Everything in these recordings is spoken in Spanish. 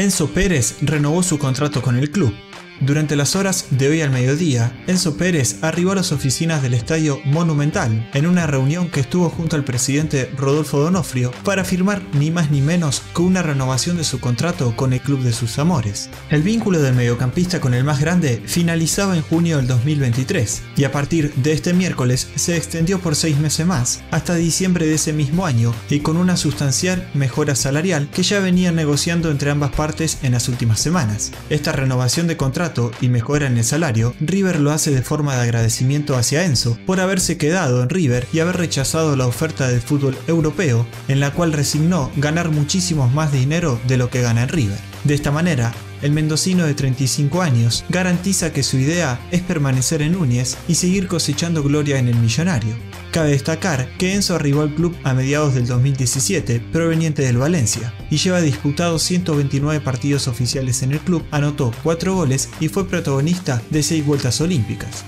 Enzo Pérez renovó su contrato con el club. Durante las horas de hoy al mediodía, Enzo Pérez arribó a las oficinas del Estadio Monumental en una reunión que estuvo junto al presidente Rodolfo Donofrio para firmar ni más ni menos que una renovación de su contrato con el club de sus amores. El vínculo del mediocampista con el más grande finalizaba en junio del 2023 y a partir de este miércoles se extendió por seis meses más, hasta diciembre de ese mismo año y con una sustancial mejora salarial que ya venían negociando entre ambas partes en las últimas semanas. Esta renovación de contrato y mejora en el salario, River lo hace de forma de agradecimiento hacia Enzo por haberse quedado en River y haber rechazado la oferta del fútbol europeo, en la cual resignó ganar muchísimos más dinero de lo que gana en River. De esta manera, el mendocino de 35 años garantiza que su idea es permanecer en Núñez y seguir cosechando gloria en el millonario. Cabe destacar que Enzo arribó al club a mediados del 2017, proveniente del Valencia, y lleva disputados 129 partidos oficiales en el club, anotó 4 goles y fue protagonista de 6 vueltas olímpicas.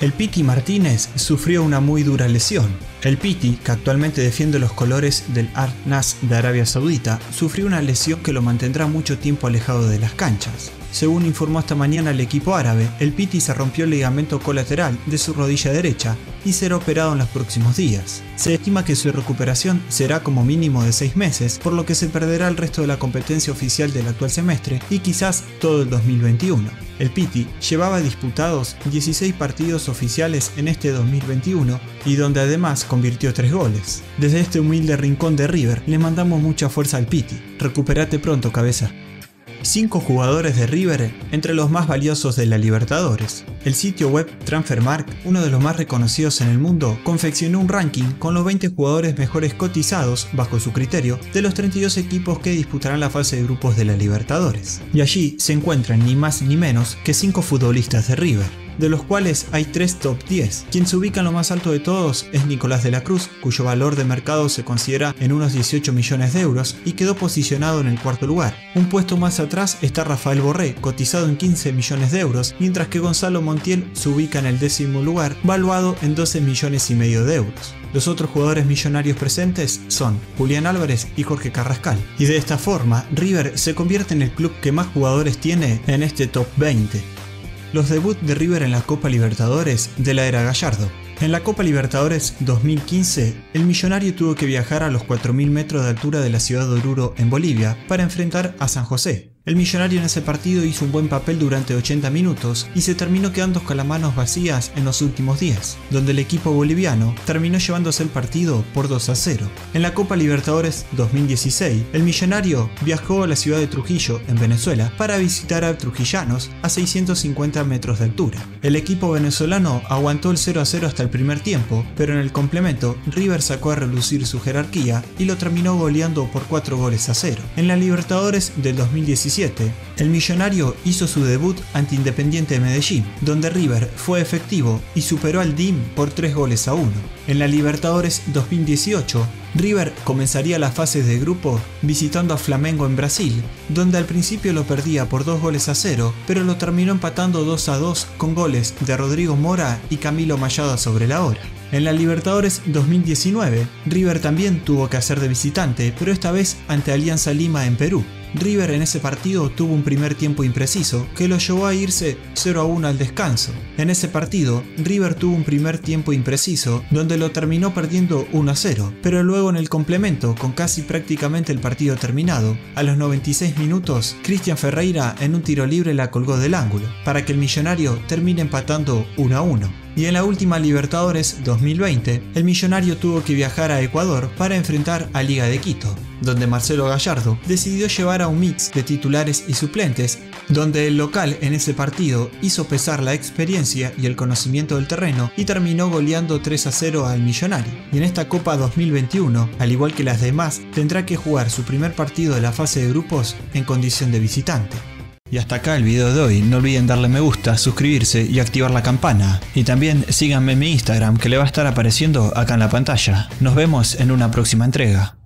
El Piti Martínez sufrió una muy dura lesión. El Piti, que actualmente defiende los colores del Al Nas de Arabia Saudita, sufrió una lesión que lo mantendrá mucho tiempo alejado de las canchas. Según informó esta mañana el equipo árabe, el Piti se rompió el ligamento colateral de su rodilla derecha y será operado en los próximos días. Se estima que su recuperación será como mínimo de 6 meses, por lo que se perderá el resto de la competencia oficial del actual semestre y quizás todo el 2021. El Piti llevaba disputados 16 partidos oficiales en este 2021 y donde además convirtió 3 goles. Desde este humilde rincón de River le mandamos mucha fuerza al Piti. Recupérate pronto, cabeza. 5 jugadores de River entre los más valiosos de la Libertadores. El sitio web Transfermarkt, uno de los más reconocidos en el mundo, confeccionó un ranking con los 20 jugadores mejores cotizados, bajo su criterio, de los 32 equipos que disputarán la fase de grupos de la Libertadores. Y allí se encuentran ni más ni menos que 5 futbolistas de River de los cuales hay 3 top 10. Quien se ubica en lo más alto de todos es Nicolás de la Cruz, cuyo valor de mercado se considera en unos 18 millones de euros y quedó posicionado en el cuarto lugar. Un puesto más atrás está Rafael Borré, cotizado en 15 millones de euros, mientras que Gonzalo Montiel se ubica en el décimo lugar, valuado en 12 millones y medio de euros. Los otros jugadores millonarios presentes son Julián Álvarez y Jorge Carrascal. Y de esta forma, River se convierte en el club que más jugadores tiene en este top 20 los debuts de River en la Copa Libertadores de la era Gallardo. En la Copa Libertadores 2015, el millonario tuvo que viajar a los 4.000 metros de altura de la ciudad de Oruro, en Bolivia, para enfrentar a San José, el millonario en ese partido hizo un buen papel durante 80 minutos y se terminó quedando con las manos vacías en los últimos días, donde el equipo boliviano terminó llevándose el partido por 2 a 0. En la Copa Libertadores 2016, el millonario viajó a la ciudad de Trujillo, en Venezuela, para visitar a trujillanos a 650 metros de altura. El equipo venezolano aguantó el 0 a 0 hasta el primer tiempo, pero en el complemento River sacó a relucir su jerarquía y lo terminó goleando por 4 goles a 0. En la Libertadores del 2017, el millonario hizo su debut ante Independiente de Medellín, donde River fue efectivo y superó al DIM por 3 goles a 1. En la Libertadores 2018, River comenzaría las fases de grupo visitando a Flamengo en Brasil, donde al principio lo perdía por 2 goles a 0, pero lo terminó empatando 2 a 2 con goles de Rodrigo Mora y Camilo Mayada sobre la hora. En la Libertadores 2019, River también tuvo que hacer de visitante, pero esta vez ante Alianza Lima en Perú. River en ese partido tuvo un primer tiempo impreciso que lo llevó a irse 0 a 1 al descanso. En ese partido, River tuvo un primer tiempo impreciso donde lo terminó perdiendo 1 a 0, pero luego en el complemento, con casi prácticamente el partido terminado, a los 96 minutos, Cristian Ferreira en un tiro libre la colgó del ángulo, para que el millonario termine empatando 1 a 1 y en la última Libertadores 2020, el millonario tuvo que viajar a Ecuador para enfrentar a Liga de Quito, donde Marcelo Gallardo decidió llevar a un mix de titulares y suplentes, donde el local en ese partido hizo pesar la experiencia y el conocimiento del terreno y terminó goleando 3 a 0 al millonario. Y en esta Copa 2021, al igual que las demás, tendrá que jugar su primer partido de la fase de grupos en condición de visitante. Y hasta acá el video de hoy. No olviden darle me gusta, suscribirse y activar la campana. Y también síganme en mi Instagram que le va a estar apareciendo acá en la pantalla. Nos vemos en una próxima entrega.